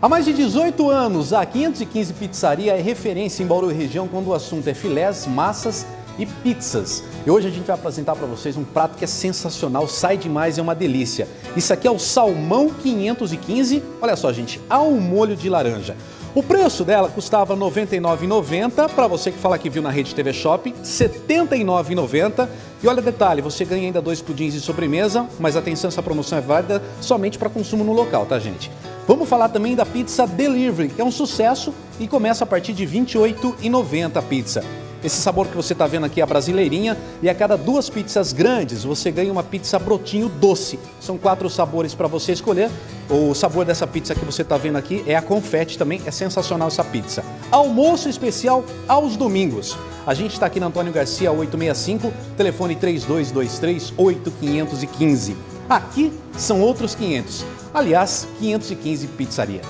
Há mais de 18 anos, a 515 Pizzaria é referência em Bauru região quando o assunto é filés, massas e pizzas. E hoje a gente vai apresentar para vocês um prato que é sensacional, sai demais, é uma delícia. Isso aqui é o salmão 515, olha só gente, ao molho de laranja. O preço dela custava R$ 99,90, para você que fala que viu na Rede TV Shopping, R$ 79,90. E olha detalhe, você ganha ainda dois pudins de sobremesa, mas atenção, essa promoção é válida somente para consumo no local, tá gente? Vamos falar também da pizza Delivery, que é um sucesso e começa a partir de R$ 28,90 a pizza. Esse sabor que você está vendo aqui é a brasileirinha e a cada duas pizzas grandes você ganha uma pizza brotinho doce. São quatro sabores para você escolher. O sabor dessa pizza que você está vendo aqui é a confete também, é sensacional essa pizza. Almoço especial aos domingos. A gente está aqui na Antônio Garcia 865, telefone 3223 8515. Aqui são outros 500. Aliás, 515 Pizzaria.